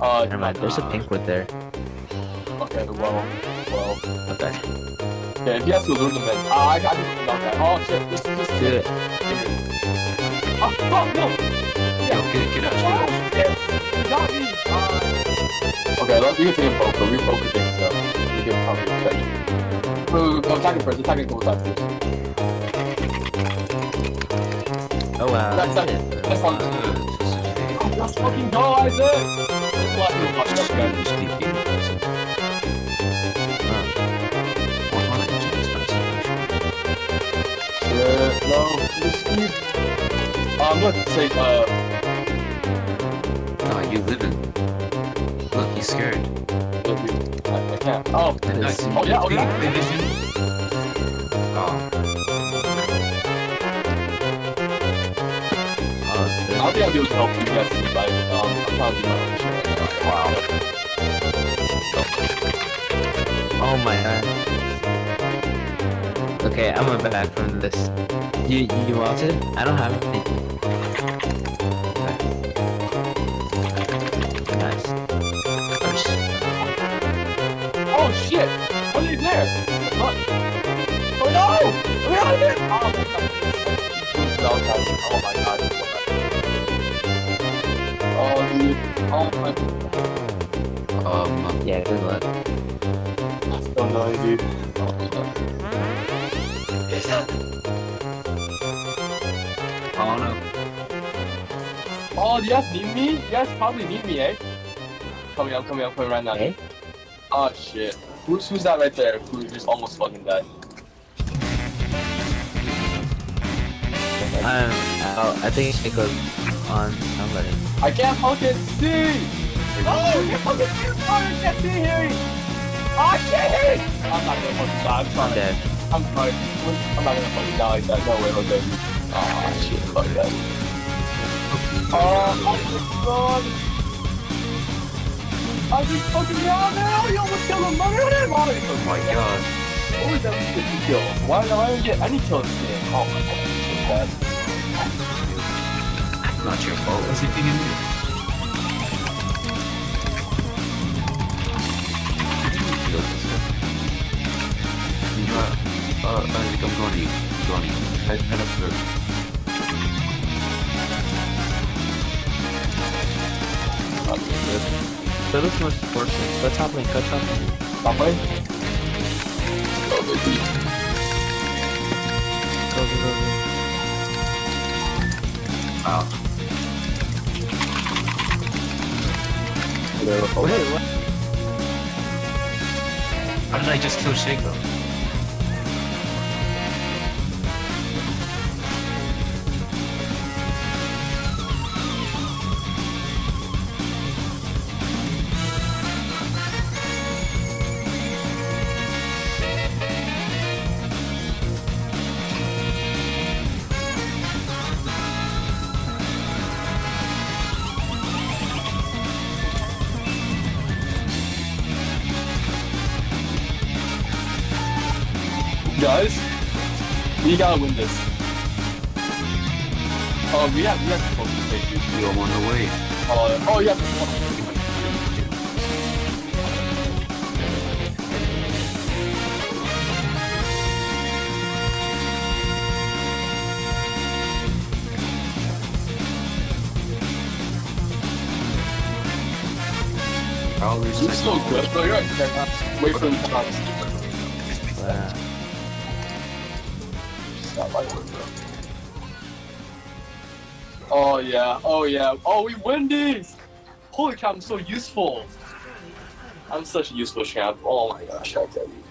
Uh, Never mind. There's a pink ward there. Okay, well, well. Okay. Okay, if you have to lure them in. Uh, I, I can knock that. Oh shit, this is just Do it. Oh, oh no! Yo, get, get out, get out. Oh! You me! Uh... Okay, let's, we can take a poker. We poker things though. We can probably catch. Wait, go attack it first. Attack it a couple times first. Oh wow. That's That's it. it. That's one. Uh, Let's fucking go, Isaac! Let's watch this watch this guy. just keep being aggressive. One on it, it's expensive. Shit, no. Just. I'm gonna take, uh... No, you live in. Look, he's scared. I, I can't. Oh, It is. Nice. Oh, yeah, oh, yeah. Oh, I'll be able to help you guys like, um, I'm trying to do my own shit right. Wow. oh my god. Okay, I'm gonna back from this. You you want it? I don't have any. Okay. Nice. Oh shit! What is there? What? Oh no! We're out of there! Oh Oh my um, Yeah, good luck. That's so annoying, dude. Oh oh no. Oh, you guys need me? You guys probably need me, eh? Coming, I'm coming, I'm coming right now. Hey? Oh shit. Who's who's that right there? Who just almost fucking died? Um, oh, I think it goes on somebody. I can't fucking see! Oh, I can't fucking see! Oh, I can't see Harry! Oh, I can't! I'm not gonna fucking die. I'm I'm trying. dead. I'm sorry. I'm not gonna fucking die like. No way, Jose. Oh ah, shit, fuck that. Oh, oh my god! I just fucking down now! You almost killed him! Mother of him! Oh, oh my god. What was that 50 kills? Why did I get any kills today? Oh my god, shit, bad. Not your fault. What's he thinking you? Uh, uh, I'm going to you. Going to you. Head, head up there. So this was fortune. Go top lane, go top lane. Stop playing? Baby. Go, go, go, go. Wow. Oh, Wait, what? How did I just kill Shaco? Guys, we gotta win this. Oh, we have, we have to focus, baby. You're on the way. Oh, oh, yeah. Prowler's You're so good, bro. You're right. Wait for him to bro. Oh, yeah. Oh, yeah. Oh, we win these! Holy cow, I'm so useful. I'm such a useful champ. Oh my gosh, I tell you.